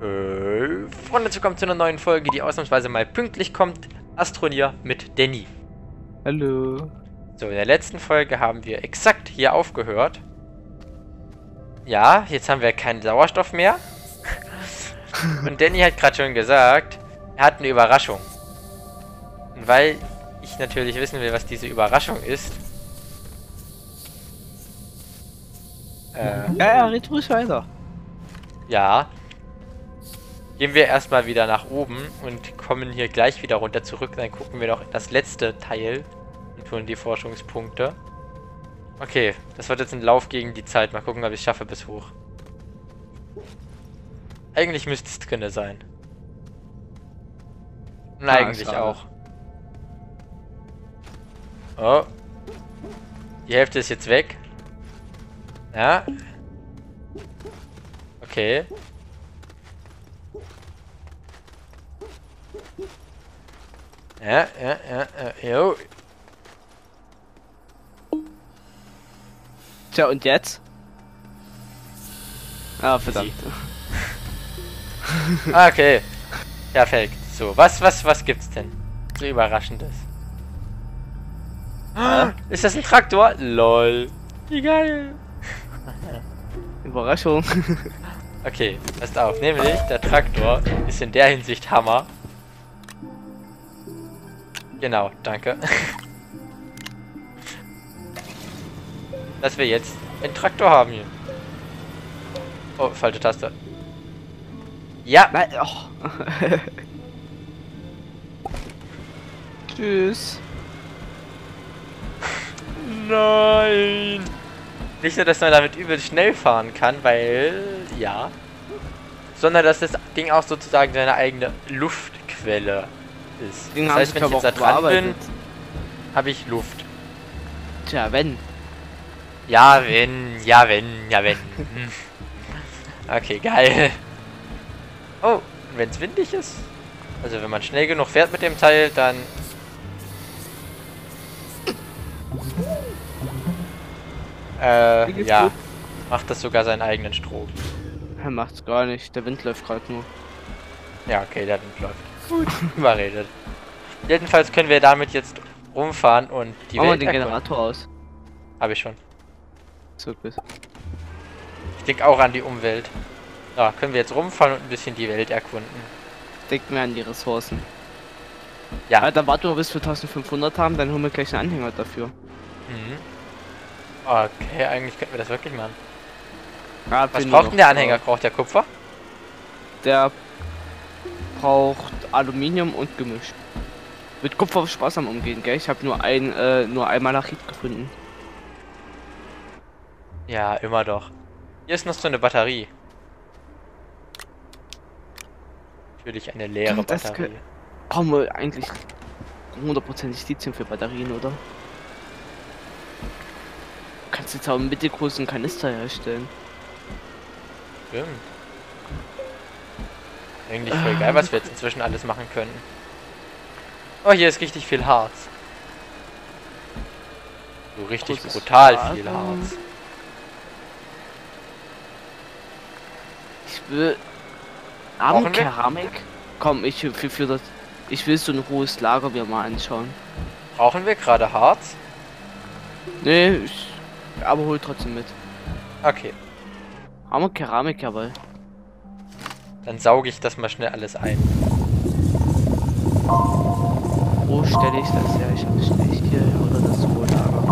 Äh, Freunde, willkommen zu einer neuen Folge, die ausnahmsweise mal pünktlich kommt. Astronier mit Danny. Hallo. So, in der letzten Folge haben wir exakt hier aufgehört. Ja, jetzt haben wir keinen Sauerstoff mehr. Und Danny hat gerade schon gesagt, er hat eine Überraschung. Und weil ich natürlich wissen will, was diese Überraschung ist. Äh, ja, ja, red ruhig weiter. Ja. Gehen wir erstmal wieder nach oben und kommen hier gleich wieder runter zurück. Dann gucken wir noch das letzte Teil und tun die Forschungspunkte. Okay, das wird jetzt ein Lauf gegen die Zeit. Mal gucken, ob ich es schaffe bis hoch. Eigentlich müsste es drinne sein. Und Ah, eigentlich schade. auch. Oh. Die Hälfte ist jetzt weg. Ja. Okay. Ja, ja, ja, ja, jo. Tja, und jetzt? Ah, verdammt. Ah, Okay. Perfekt. So, was, was, was gibt's denn? So überraschendes. Ah, Ist das ein Traktor? LOL. Wie geil. Überraschung. Okay, passt auf. Nämlich, der Traktor ist in der Hinsicht Hammer. Genau, danke. Dass wir jetzt einen Traktor haben hier. Oh, falsche Taste. Ja, Nein, oh. Tschüss. Nein! Nicht nur, dass man damit übel schnell fahren kann, weil, ja, sondern dass das Ding auch sozusagen seine eigene Luftquelle ist. Den das heißt, wenn ich jetzt da dran bin, habe ich Luft. Tja, wenn. Ja, wenn, ja, wenn, ja, wenn. Hm. okay, geil. Oh, wenn es windig ist, also wenn man schnell genug fährt mit dem Teil, dann... Äh, ja, gut? macht das sogar seinen eigenen Strom. Er macht's gar nicht. Der Wind läuft gerade nur. Ja, okay, der Wind läuft. Gut, überredet. Jedenfalls können wir damit jetzt rumfahren und die Machen wir Welt den erkunden. Generator aus. Habe ich schon. So gut. Ich denke auch an die Umwelt. Ja, können wir jetzt rumfahren und ein bisschen die Welt erkunden. Denkt mir an die Ressourcen. Ja. Ja, dann warten wir bis wir 1500 haben, dann holen wir gleich einen Anhänger dafür. Mhm. Okay, eigentlich könnten wir das wirklich machen. Ja, Was braucht denn der Anhänger? Braucht der Kupfer? Der braucht Aluminium und Gemisch. Mit Kupfer Spaß am Umgehen, gell? Ich habe nur ein, äh, nur einmal Malachit gefunden. Ja, immer doch. Hier ist noch so eine Batterie. Natürlich eine leere Das Batterie. Brauchen wir eigentlich hundertprozentig Lithium für Batterien, oder? Du kannst jetzt auch einen mittelgroßen Kanister herstellen. Stimmt. Eigentlich voll geil, was wir jetzt inzwischen alles machen können. Oh, hier ist richtig viel Harz. So richtig Großes brutal Lager. viel Harz. Ich will. Haben wir? Keramik? Komm, ich für, für das. Ich will so ein hohes Lager mir mal anschauen. Brauchen wir gerade Harz? Nee, ich, aber hol trotzdem mit. Okay, Haben wir Keramik, jawohl. Dann sauge ich das mal schnell alles ein. Wo stelle ich das her? Ich habe es nicht hier oder das Rohlager.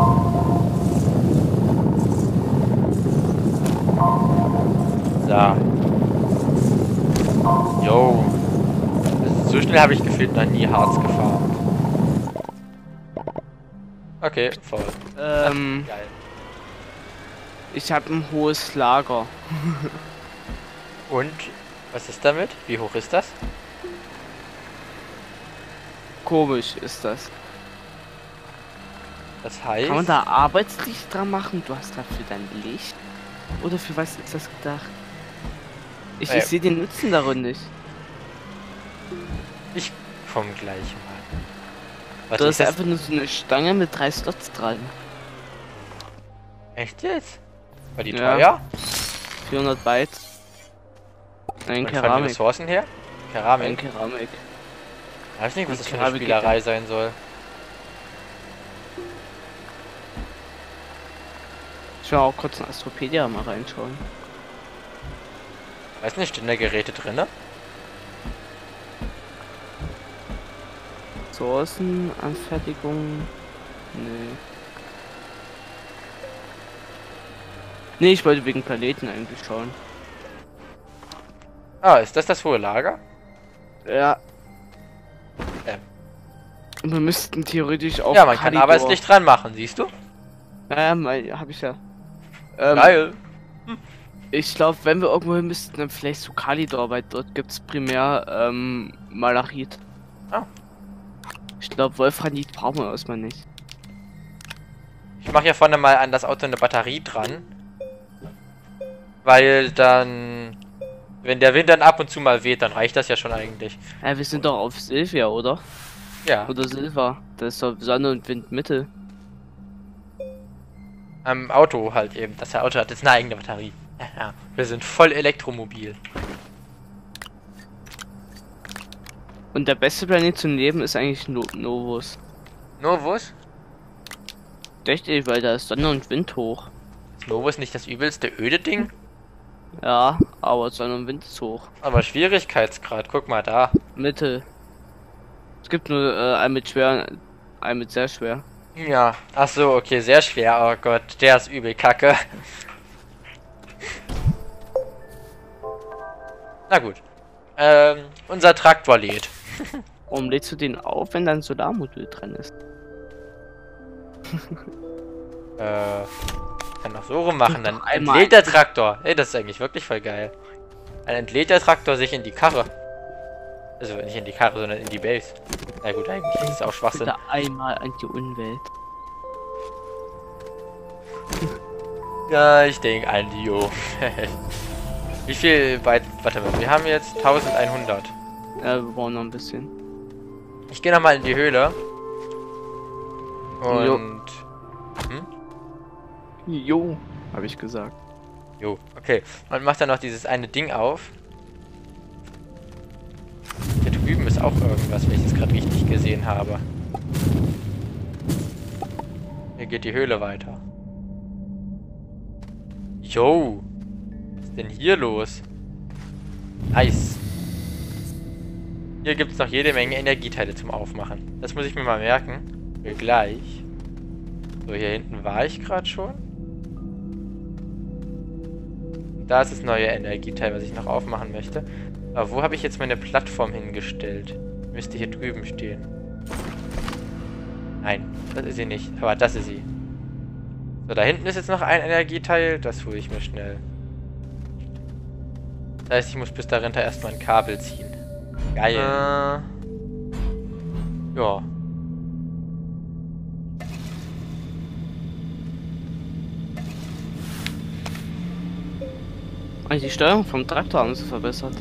Da. Yo. So schnell habe ich gefühlt noch nie Harz gefahren. Okay, voll. Ähm, Geil. ich habe ein hohes Lager. Und was ist damit? Wie hoch ist das? Komisch ist das. Das heißt. Kann man da Arbeitslicht dran machen? Du hast dafür dein Licht? Oder für was ist das gedacht? Ich, Äh. ich sehe den Nutzen darin nicht. Ich komm gleich mal. Was ist ist das? einfach nur so eine Stange mit drei Slots dran. Echt jetzt? War die Ja. teuer? 400 Byte. Ein Und von den Keramik. Ressourcen her? Keramik. Keramik. Ich weiß nicht, was das für eine Keramik Spielerei sein soll. Ich will auch kurz in Astropedia mal reinschauen. Weiß nicht, stehen da Geräte drinne? Ressourcen, Anfertigung. Nee. Nee, ich wollte wegen Planeten eigentlich schauen. Ah, ist das das hohe Lager? Ja. Ähm. Und wir müssten theoretisch auch. ja, man kann Kalidor- Arbeitslicht dran machen, siehst du? Ja, mein, hab ich ja. Ähm, Geil. Ich glaube, wenn wir irgendwo hin müssten, dann vielleicht zu Kalidor, weil dort gibt's primär ähm, Malachit. Ah. Ich glaube, Wolfranit brauchen wir erstmal nicht. Ich mache hier vorne mal an das Auto eine Batterie dran. Weil dann... Wenn der Wind dann ab und zu mal weht, dann reicht das ja schon eigentlich. Ja, wir sind doch auf Silvia, oder? Ja, Oder Silva. Das ist doch Sonne und Wind Mitte. am Auto halt eben. Das Auto hat jetzt eine eigene Batterie. Ja, wir sind voll elektromobil. Und der beste Planet zum Leben ist eigentlich no Novus. Novus? Richtig, weil da ist Sonne und Wind hoch. Ist Novus nicht das übelste öde Ding? Ja, aber Sonne und Wind ist hoch. Aber Schwierigkeitsgrad, guck mal da. Mittel. Es gibt nur äh, einen mit schwer, einen mit sehr schwer. Ja, ach so, okay, sehr schwer. Oh Gott, der ist übel kacke. Na gut. Ähm, unser Traktor lädt. Warum lädst du den auf, wenn da ein Solarmodul drin ist? Äh, kann auch so rum machen, dann entlädt der Traktor. Ey, das ist eigentlich wirklich voll geil. Dann entlädt der Traktor sich in die Karre. Also nicht in die Karre, sondern in die Base. Na gut, eigentlich ist es auch Schwachsinn. Bitte einmal an die Umwelt. Ja, ich denke an die, jo. Wie viel weit... Warte mal, wir haben jetzt 1100. Ja, wir brauchen noch ein bisschen. Ich gehe nochmal in die Höhle. Jo. Und... Hm? Jo, habe ich gesagt. Jo, okay. Und macht dann noch dieses eine Ding auf. Hier drüben ist auch irgendwas, wenn ich das gerade richtig gesehen habe. Hier geht die Höhle weiter. Yo! Was ist denn hier los? Nice. Hier gibt es noch jede Menge Energieteile zum Aufmachen. Das muss ich mir mal merken. Für gleich. So, hier hinten war ich gerade schon. Da ist das neue Energieteil, was ich noch aufmachen möchte. Aber wo habe ich jetzt meine Plattform hingestellt? Müsste hier drüben stehen. Nein, das ist sie nicht. Aber das ist sie. So, da hinten ist jetzt noch ein Energieteil. Das hole ich mir schnell. Das heißt, ich muss bis dahinter erstmal ein Kabel ziehen. Geil. Äh, ja. Also die Steuerung vom Traktor haben sie verbessert.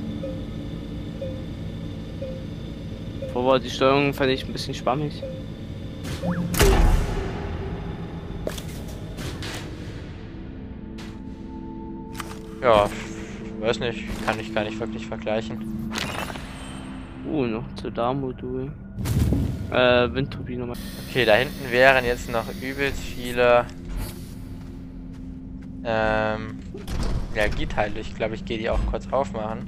Vorher die Steuerung fand ich ein bisschen schwammig. Ja, weiß nicht. Kann ich gar nicht wirklich vergleichen. Uh, noch Solarmodul. Äh, Windturbine mal. Okay, da hinten wären jetzt noch übelst viele ähm, Energieteile. Ich glaube, ich gehe die auch kurz aufmachen.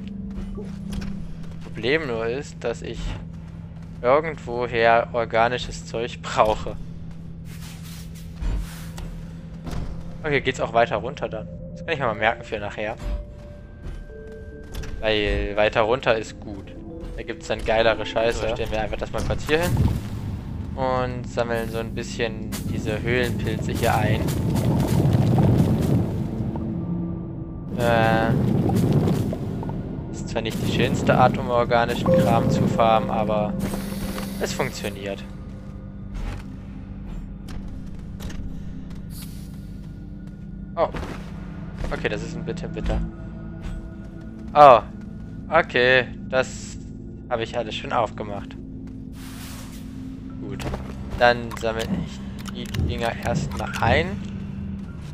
Problem nur ist, dass ich irgendwoher organisches Zeug brauche. Okay, geht's auch weiter runter dann. Das kann ich mir mal merken für nachher. Weil weiter runter ist gut. Da gibt's dann geilere Scheiße. So, stellen wir einfach das mal kurz hier hin. Und sammeln so ein bisschen diese Höhlenpilze hier ein. Äh, ist zwar nicht die schönste Art, um organischen Kram zu farmen, aber es funktioniert. Oh. Okay, das ist ein Bitte, bitte. Oh. Okay, das habe ich alles schon aufgemacht. Gut. Dann sammle ich die Dinger erstmal ein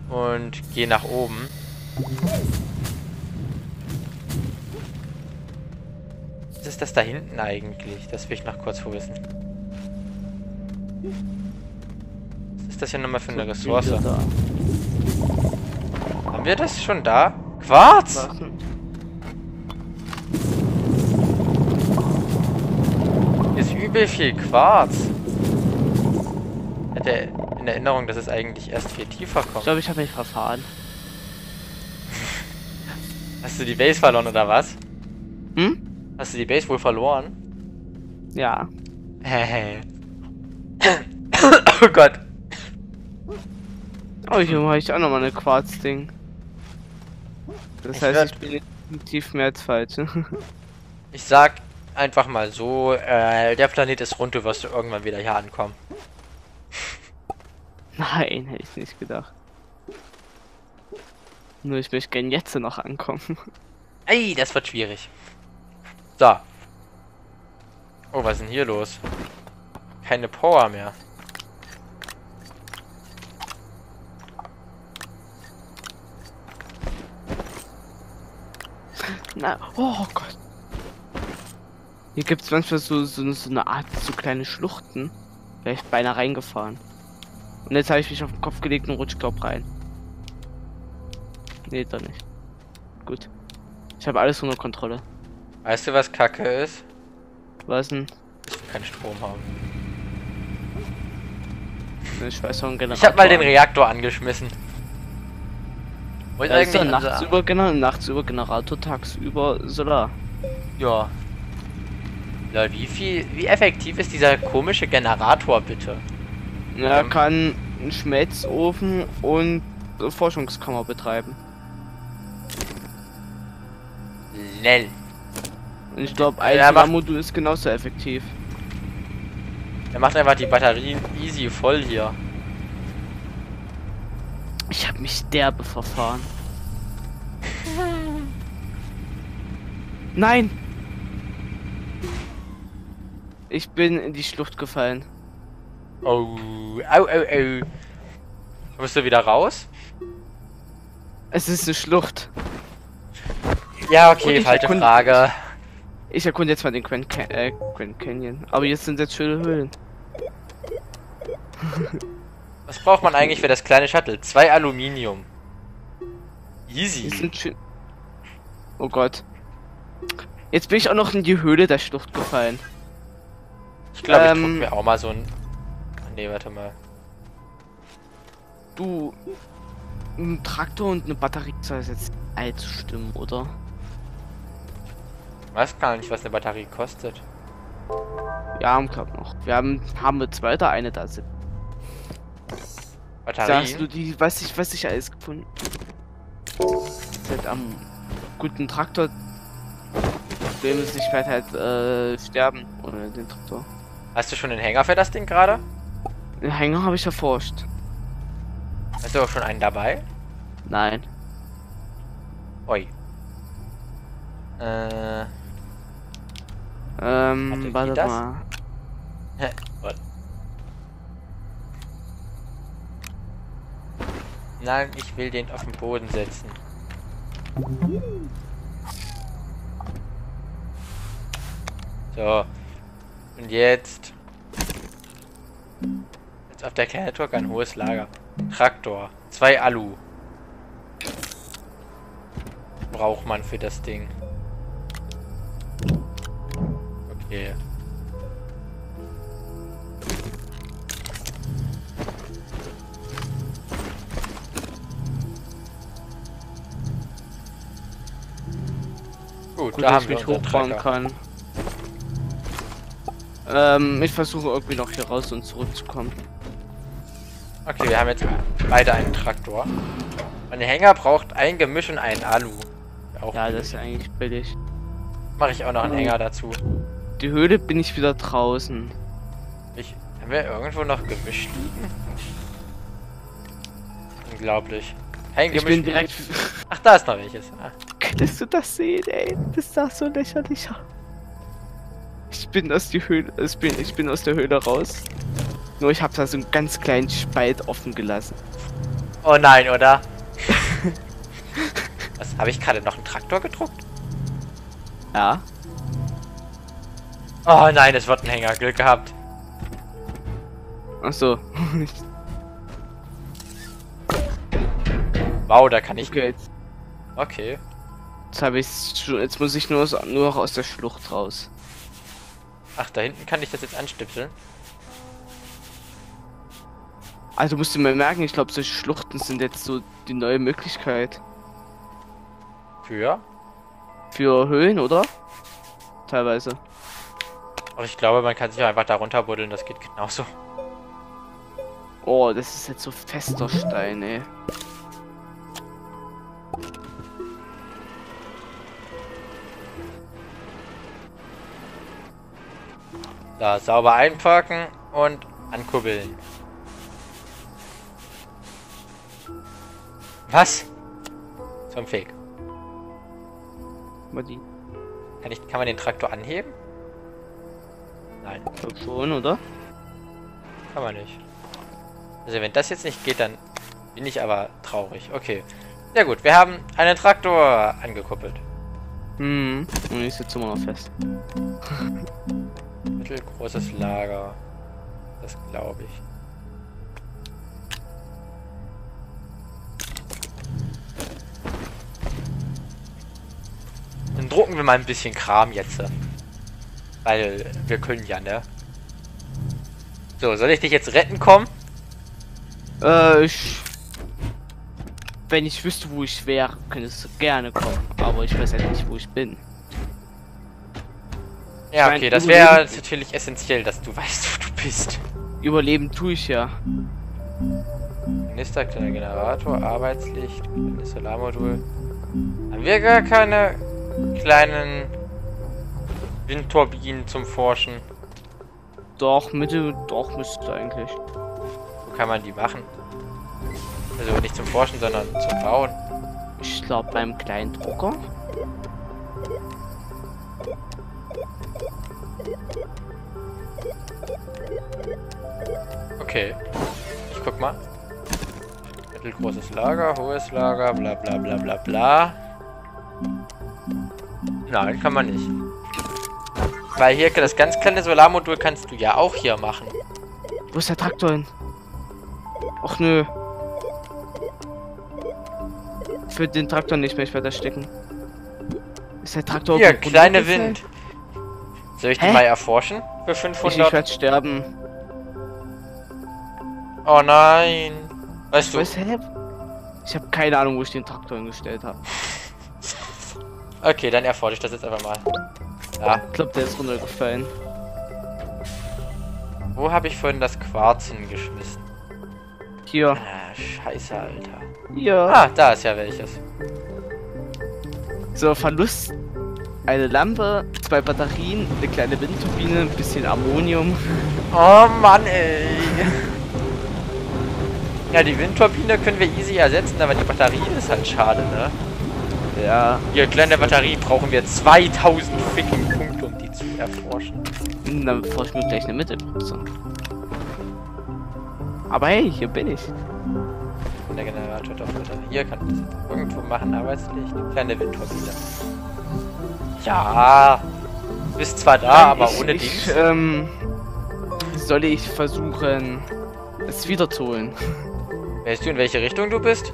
und gehe nach oben. Was ist das da hinten eigentlich? Das will ich noch kurz wissen. Was ist das hier nochmal für eine Ressource? Haben wir das schon da? Quarz! Hier ist übel viel Quarz. Ich hatte in Erinnerung, dass es eigentlich erst viel tiefer Ich kommt. glaube, ich habe mich verfahren. Hast du die Base verloren oder was? Hm? Hast du die Base wohl verloren? Ja. Hehe. oh Gott. Oh, hier habe ich auch nochmal eine Quarz-Ding. Das Ich heißt, werd- ich bin definitiv mehr als falsch. Ich sag einfach mal so, äh, der Planet ist rund, du wirst irgendwann wieder hier ankommen. Nein, hätte ich nicht gedacht. Nur ich möchte gern jetzt noch ankommen. Ey, das wird schwierig. So. Oh, was ist denn hier los? Keine Power mehr. Na, oh Gott. Hier gibt es manchmal so, so, so eine Art so kleine Schluchten. Wäre ich beinahe reingefahren. Und jetzt habe ich mich auf den Kopf gelegt und rutsch glaub rein. Nee, doch nicht. Gut. Ich habe alles unter Kontrolle. Weißt du, was Kacke ist? Was denn? Dass wir keinen Strom haben. Ich weiß auch ein Generator. Ich hab mal den Reaktor angeschmissen. Wollte Ja, ist eigentlich nachts über, Gener nachts über Generator, tagsüber Solar. Ja. Lol, wie viel, wie effektiv ist dieser komische Generator bitte? Er Ähm. kann einen Schmelzofen und eine Forschungskammer betreiben. Lell. Und ich glaube, ein Solarmodul ist genauso effektiv. Er macht einfach die Batterien easy voll hier. Ich habe mich derbe verfahren. Nein! Ich bin in die Schlucht gefallen. Oh, au, au, au. Musst du wieder raus? Es ist eine Schlucht. Ja, okay, ich falsche erkunde- Frage. Ich erkunde jetzt mal den Grand, Can äh, Grand Canyon. Aber jetzt sind jetzt schöne Höhlen. Was braucht man eigentlich für das kleine Shuttle? Zwei Aluminium. Easy. Oh Gott. Jetzt bin ich auch noch in die Höhle der Schlucht gefallen. Ich glaube, ich ähm, druck mir auch mal so ein... Nee, warte mal. Du. Ein Traktor und eine Batterie soll es jetzt allzu stimmen, oder? Weiß gar nicht, was eine Batterie kostet. Wir haben glaub noch. Wir haben haben wir zwei oder eine da sind. Sagst du die, weiß ich, was ich alles gefunden. Halt am guten Traktor. Problem ist, ich werde halt äh, sterben ohne den Traktor. Hast du schon den Hänger für das Ding gerade? Den Hänger habe ich erforscht. Hast du auch schon einen dabei? Nein. Oi. Äh, Ähm, Warte, das? mal. Nein, ich will den auf den Boden setzen. So. Und jetzt. Jetzt auf der kleine Turk ein hohes Lager. Traktor. Zwei Alu. Braucht man für das Ding. Okay. Gut, Gut, da dass haben ich mich Trecker. kann. Ähm, ich versuche irgendwie noch hier raus und zurückzukommen. Okay, wir haben jetzt beide einen Traktor. Ein Hänger braucht ein Gemisch und einen Alu. Auch Ja, das ist eigentlich billig. mache ich auch noch einen Hänger dazu. Die Höhle bin ich wieder draußen. Ich, haben wir irgendwo noch Gemisch liegen? Unglaublich. Ich Gemisch. bin direkt. Ach, da ist noch welches. Ah. Könntest du das sehen, ey? Das sah so lächerlich aus. Ich bin aus die Höhle. Ich bin, ich bin aus der Höhle raus. Nur ich habe da so einen ganz kleinen Spalt offen gelassen. Oh nein, oder? Was? Habe ich gerade noch einen Traktor gedruckt? Ja. Oh nein, es wird ein Hänger. Glück gehabt. Achso. Wow, da kann ich... okay, jetzt, Okay. jetzt habe ich Jetzt muss ich nur, aus- nur noch aus der Schlucht raus. Ach, da hinten kann ich das jetzt anstipseln. Also musst du mir merken, ich glaube, solche Schluchten sind jetzt so die neue Möglichkeit Für? für Höhlen, oder? Teilweise. Aber ich glaube, man kann sich auch einfach da runter buddeln. Das geht genauso. Oh, das ist jetzt so fester Stein, ey. Da, sauber einparken und ankurbeln. Was? Zum Fake. Kann, ich, kann man den Traktor anheben? Nein, schon, oder? kann man nicht. Also wenn das jetzt nicht geht, dann bin ich aber traurig. Okay. Sehr gut, wir haben einen Traktor angekuppelt. Hm. Und ich sitze immer noch fest. Mittelgroßes Lager. Das glaube ich. Dann drucken wir mal ein bisschen Kram jetzt. Weil wir können ja, ne? So, soll ich dich jetzt retten kommen? Äh, ich. Wenn ich wüsste, wo ich wäre, könntest du gerne kommen. Aber ich weiß halt nicht, wo ich bin. Ja, mein, okay, das wäre natürlich essentiell, dass du weißt, wo du bist. Überleben tue ich ja. Kanister, kleiner Generator, Arbeitslicht, kleines Solarmodul. Haben wir gar keine kleinen Windturbinen zum Forschen? Doch, Mitte, doch müsste eigentlich. Wo kann man die machen? Also nicht zum Forschen, sondern zum Bauen. Ich glaube beim kleinen Drucker. Okay. Ich guck mal. Mittelgroßes Lager, hohes Lager, bla bla bla bla bla. Nein, kann man nicht. Weil hier das ganz kleine Solarmodul kannst du ja auch hier machen. Wo ist der Traktor hin? Och nö. Für den Traktor nicht mehr, ich werde stecken. Ist der Traktor Hier, irgendwo kleine? Wind. Soll ich Hä? mal erforschen? Für Ich, ich 500? werde sterben. Oh nein. Weißt du, hä? Ich habe keine Ahnung, wo ich den Traktor hingestellt habe. okay, dann erforsche ich das jetzt einfach mal. Ja, Ich glaube, der ist runtergefallen. wo habe ich vorhin das Quarz hingeschmissen? Hier. Ah, scheiße, Alter. Hier. Ah, da ist ja welches. So, Verlust. Eine Lampe, zwei Batterien, eine kleine Windturbine, ein bisschen Ammonium. Oh Mann, ey. Ja, die Windturbine können wir easy ersetzen, aber die Batterie ist halt schade, ne? Ja, Hier, kleine Batterie brauchen wir 2000 ficken Punkte, um die zu erforschen. dann bevor ich mir gleich eine Mitte benutze. Aber hey, hier bin ich. Und der Generator doch wieder. Hier kann ich das irgendwo machen, Arbeitslicht. Kleine Windturbine. Ja. Du bist zwar da, aber ich, ohne ich, Dings. ähm, soll ich versuchen, es wiederzuholen? Weißt du, in welche Richtung du bist?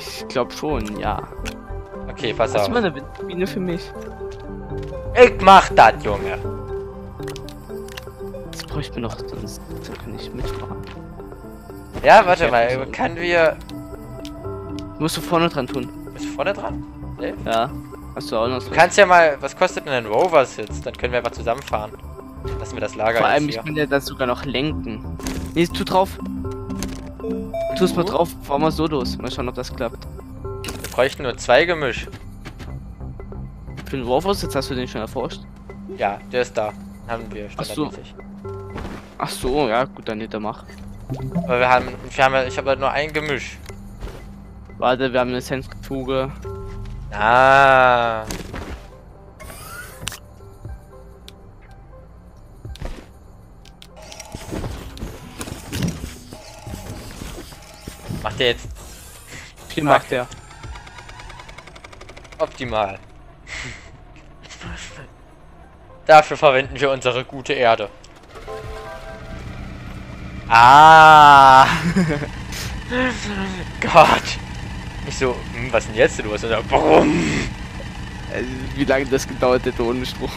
Ich glaube schon, ja. Okay, pass auf. du mal eine Windturbine für mich? Ich mach das, Junge. Das bräuchte mir noch, sonst kann ich mitfahren. Ja, warte Ja, mal. Können wir... Musst du vorne dran tun. Bist du vorne dran? Safe? Ja. Hast du auch noch so. Du kannst ja mal... Was kostet denn ein Rover-Sitz? Dann können wir einfach zusammenfahren. Lassen wir das Lager Vor jetzt allem, ich hier. kann ja das sogar noch lenken. Nee, tu drauf. Tu es mal drauf, fahr mal so los. Mal schauen, ob das klappt. Wir bräuchten nur zwei Gemisch. Für den Warforce, jetzt hast du den schon erforscht. Ja, der ist da. Haben wir Ach so. standardmäßig. Ach so, ja, gut, dann nicht, mach. Aber wir haben... Wir haben ich habe halt nur ein Gemisch. Warte, wir haben eine Zentrifuge. Ah. Macht der jetzt Viel macht der. Dafür verwenden wir unsere gute Erde. Ah! Gott! Ich so, hm, was denn jetzt los? Und dann, brumm! Also, wie lange das gedauert hätte ohne Strom.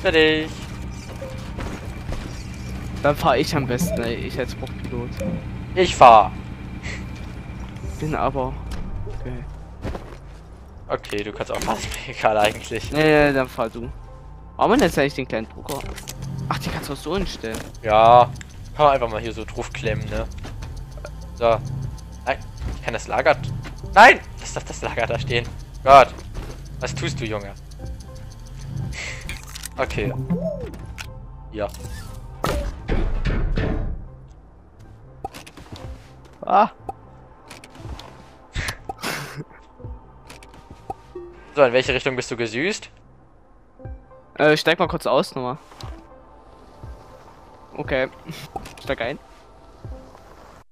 Fertig. Dann fahre ich am besten, ey. Ich als Bruchpilot. Ich fahr. Bin aber. Okay. Okay, du kannst auch fahren. Egal eigentlich. Nee, nee, dann fahr du. Warum man jetzt eigentlich den kleinen Drucker? Ach, die kannst du auch so hinstellen. Ja. Kann man einfach mal hier so draufklemmen, ne? So. Nein, ich kann das Lager. Nein! Lass doch das Lager da stehen. Gott. Was tust du, Junge? Okay. Ja. Ah, So, in welche Richtung bist du gesüßt? äh, steig mal kurz aus nochmal. Okay. Steig ein.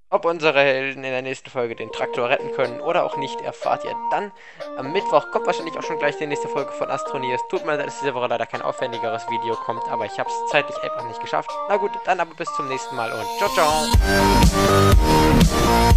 Ob unsere Helden in der nächsten Folge den Traktor retten können oder auch nicht, erfahrt ihr dann. Am Mittwoch kommt wahrscheinlich auch schon gleich die nächste Folge von Astronie. Es tut mir leid, dass diese Woche leider kein aufwendigeres Video kommt, aber ich habe es zeitlich einfach nicht geschafft. Na gut, dann aber bis zum nächsten Mal und ciao, ciao. Música